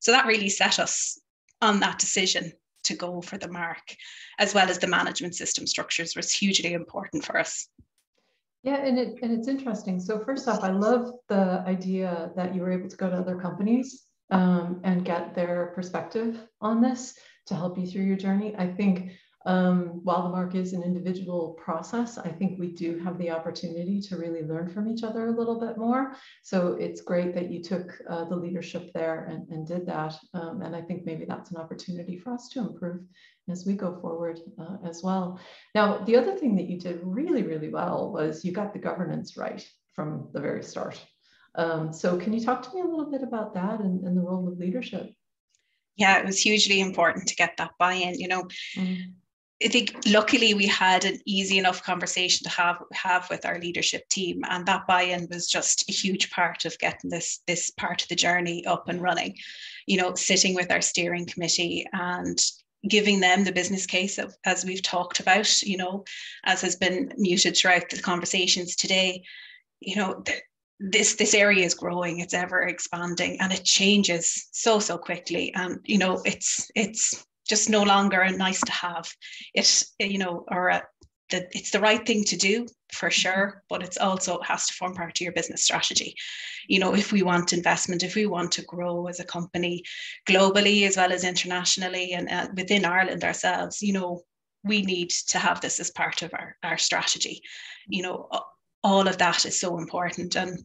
So that really set us on that decision to go for the mark, as well as the management system structures was hugely important for us. Yeah, and it and it's interesting. So first off, I love the idea that you were able to go to other companies um, and get their perspective on this to help you through your journey. I think um, while the mark is an individual process, I think we do have the opportunity to really learn from each other a little bit more. So it's great that you took uh, the leadership there and, and did that. Um, and I think maybe that's an opportunity for us to improve as we go forward uh, as well. Now, the other thing that you did really, really well was you got the governance right from the very start. Um, so can you talk to me a little bit about that and, and, the role of leadership? Yeah, it was hugely important to get that buy-in. You know, mm. I think luckily we had an easy enough conversation to have have with our leadership team, and that buy-in was just a huge part of getting this this part of the journey up and running. You know, sitting with our steering committee and giving them the business case of, as we've talked about. You know, as has been muted throughout the conversations today. You know, this this area is growing it's ever expanding and it changes so so quickly and you know it's it's just no longer a nice to have. It you know or a, the, it's the right thing to do for sure but it's also has to form part of your business strategy. You know if we want investment if we want to grow as a company globally as well as internationally and uh, within ireland ourselves you know we need to have this as part of our, our strategy. You know all of that is so important. And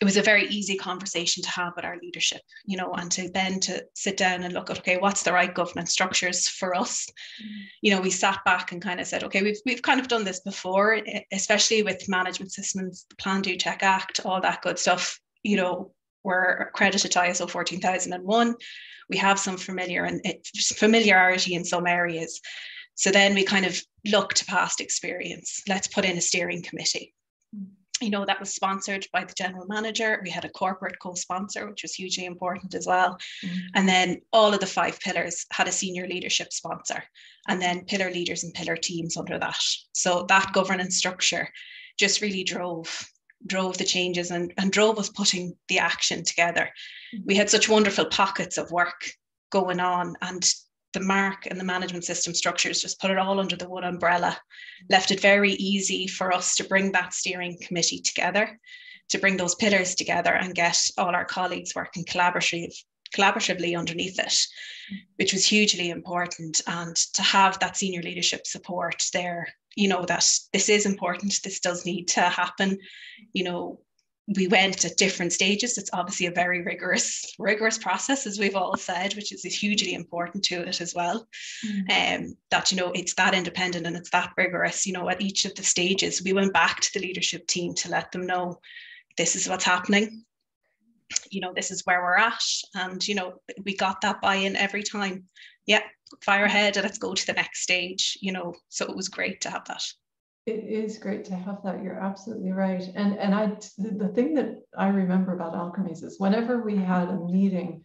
it was a very easy conversation to have with our leadership you know and to then to sit down and look at okay what's the right governance structures for us? Mm. you know we sat back and kind of said okay we've, we've kind of done this before especially with management systems the plan do check act all that good stuff. You know we're accredited to iso 14001 we have some familiar and familiarity in some areas. So then we kind of look to past experience. Let's put in a steering committee you know, that was sponsored by the general manager. We had a corporate co-sponsor, which was hugely important as well. Mm-hmm. And then all of the five pillars had a senior leadership sponsor, and then pillar leaders and pillar teams under that. So that governance structure just really drove drove the changes and, and drove us putting the action together. Mm-hmm. We had such wonderful pockets of work going on and the mark and the management system structures, just put it all under the one umbrella, left it very easy for us to bring that steering committee together, to bring those pillars together and get all our colleagues working collaborative, collaboratively underneath it, which was hugely important. And to have that senior leadership support there, you know, that this is important, this does need to happen, you know, we went at different stages. It's obviously a very rigorous, rigorous process, as we've all said, which is hugely important to it as well. Mm-hmm. Um, that you know it's that independent and it's that rigorous. You know, at each of the stages, we went back to the leadership team to let them know this is what's happening. You know, this is where we're at, and you know, we got that buy-in every time. Yeah, fire ahead and let's go to the next stage. You know, so it was great to have that. It is great to have that. You're absolutely right. And and I the thing that I remember about Alkermes is whenever we had a meeting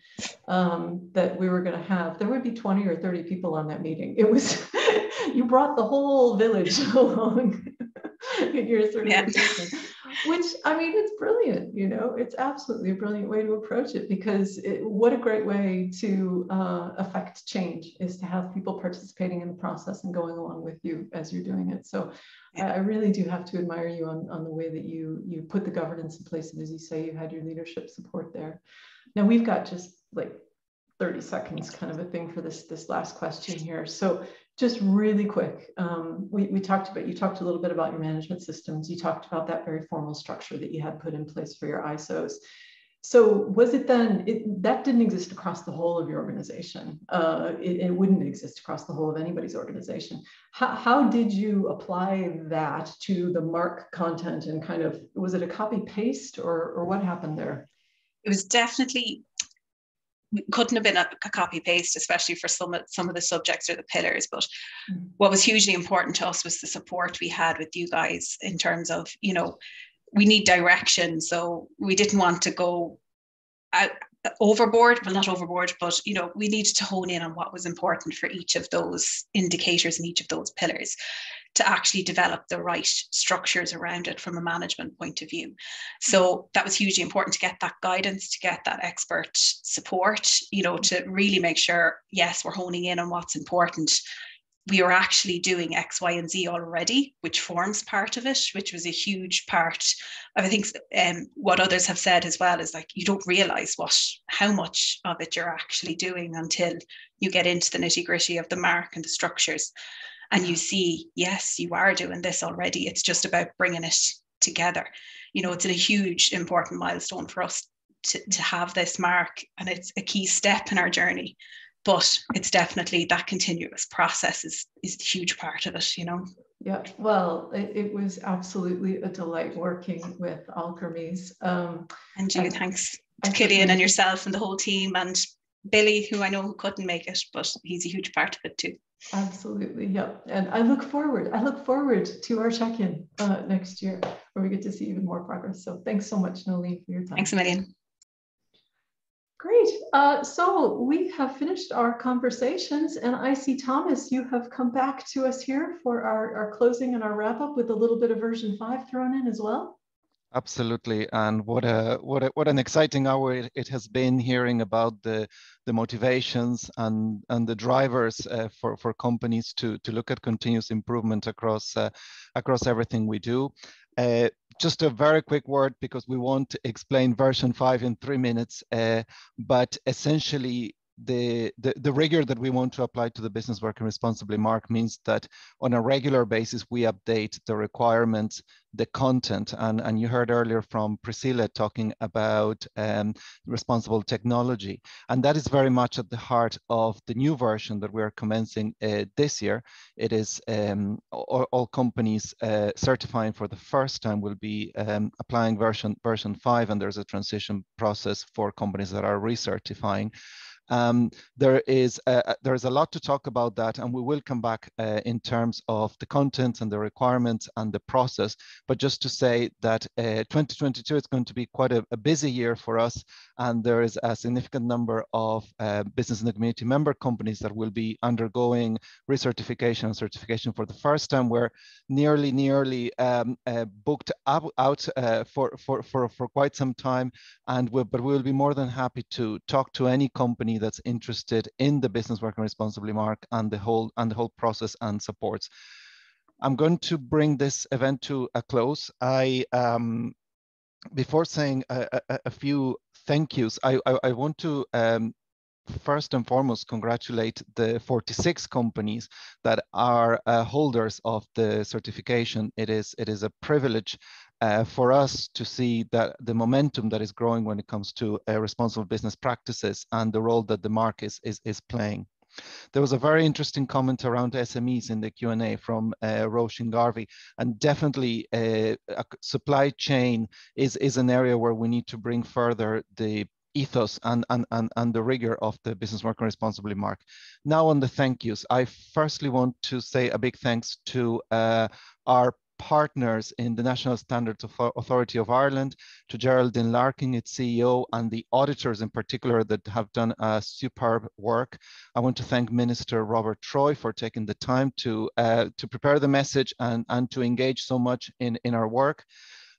um, that we were going to have, there would be 20 or 30 people on that meeting. It was you brought the whole village along in your sort of yeah which I mean, it's brilliant. You know, it's absolutely a brilliant way to approach it because it, what a great way to uh, affect change is to have people participating in the process and going along with you as you're doing it. So I, I really do have to admire you on, on the way that you you put the governance in place. And as you say, you had your leadership support there. Now we've got just like 30 seconds kind of a thing for this this last question here. So just really quick, um, we, we talked about, you talked a little bit about your management systems. You talked about that very formal structure that you had put in place for your ISOs. So was it then, it, that didn't exist across the whole of your organization. Uh, it, it, wouldn't exist across the whole of anybody's organization. How, how did you apply that to the mark content and kind of, was it a copy paste or, or what happened there? It was definitely couldn't have been a, a, copy paste, especially for some of, some of the subjects or the pillars. But mm. what was hugely important to us was the support we had with you guys in terms of, you know, we need direction. So we didn't want to go out, overboard well not overboard but you know we needed to hone in on what was important for each of those indicators and each of those pillars to actually develop the right structures around it from a management point of view. So that was hugely important to get that guidance, to get that expert support, you know, to really make sure, yes, we're honing in on what's important. We are actually doing X, Y, and Z already, which forms part of it, which was a huge part. of, I think um, what others have said as well is like you don't realize what how much of it you're actually doing until you get into the nitty gritty of the mark and the structures and you see, yes, you are doing this already. It's just about bringing it together. You know, it's a huge, important milestone for us to, to have this mark and it's a key step in our journey. But it's definitely that continuous process is is a huge part of it, you know. Yeah, well, it, it was absolutely a delight working with Alkermes. Um, and you, thanks to Killian and yourself and the whole team, and Billy, who I know who couldn't make it, but he's a huge part of it too. Absolutely, Yep. And I look forward, I look forward to our check-in uh, next year where we get to see even more progress. So thanks so much, Noeleen, for your time. Thanks million. Great. Uh, so we have finished our conversations and I see Tomás, you have come back to us here for our, our closing and our wrap up with a little bit of version five thrown in as well. Absolutely, and what a what a, what an exciting hour it, it, has been hearing about the the motivations and and the drivers uh, for for companies to to look at continuous improvement across uh, across everything we do. Uh, just a very quick word because we won't explain version five in three minutes, uh, but essentially the, the, the rigor that we want to apply to the business working responsibly mark means that on a regular basis we update the requirements the content. And and you heard earlier from priscilla talking about um, responsible technology. And that is very much at the heart of the new version that we are commencing uh, this year. It is um, all, all, companies uh, certifying for the first time will be um, applying version version 5 and there's a transition process for companies that are recertifying um, there is a, there is a lot to talk about that, and we will come back uh, in terms of the content and the requirements and the process. But just to say that uh, 2022 is going to be quite a, a, busy year for us, and there is a significant number of uh, business in the community member companies that will be undergoing recertification and certification for the first time. We're nearly nearly um, uh, booked out, out uh, for, for for for quite some time, and we'll, but we will be more than happy to talk to any company that's interested in the business working responsibly Mark and the whole and the whole process and supports. I'm going to bring this event to a close. I um, before saying a, a, a, few thank yous, I, I, I want to um, first and foremost congratulate the 46 companies that are uh, holders of the certification. It is it is a privilege uh, for us to see that the momentum that is growing when it comes to uh, responsible business practices and the role that the Mark is, is, is playing. There was a very interesting comment around SMEs in the Q&A from uh, Roshan Garvey, and definitely uh, supply chain is, is an area where we need to bring further the ethos and, and, and, and the rigor of the business working responsibly mark. Now on the thank yous, I firstly want to say a big thanks to uh, our partners in the National Standards Authority of Ireland, to Geraldine Larkin, its CEO, and the auditors in particular that have done a superb work. I want to thank Minister Robert Troy for taking the time to, uh, to prepare the message and, and to engage so much in, in our work.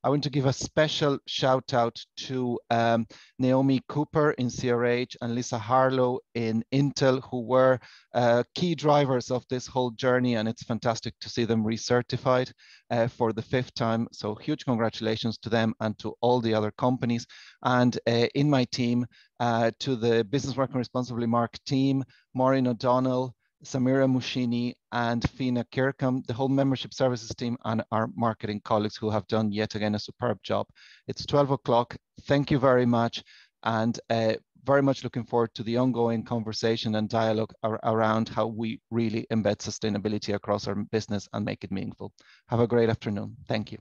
I want to give a special shout out to um, Naomi Cooper in CRH and Lisa Harlow in Intel, who were uh, key drivers of this whole journey. And it's fantastic to see them recertified uh, for the fifth time. So huge congratulations to them and to all the other companies. And uh, in my team, uh, to the Business Working Responsibly Mark team, Maureen O'Donnell, Samira Mushini and Fina Kirkham, the whole membership services team and our marketing colleagues who have done yet again a superb job. It's 12 o'clock. Thank you very much. And uh, very much looking forward to the ongoing conversation and dialogue ar around how we really embed sustainability across our business and make it meaningful. Have a great afternoon. Thank you.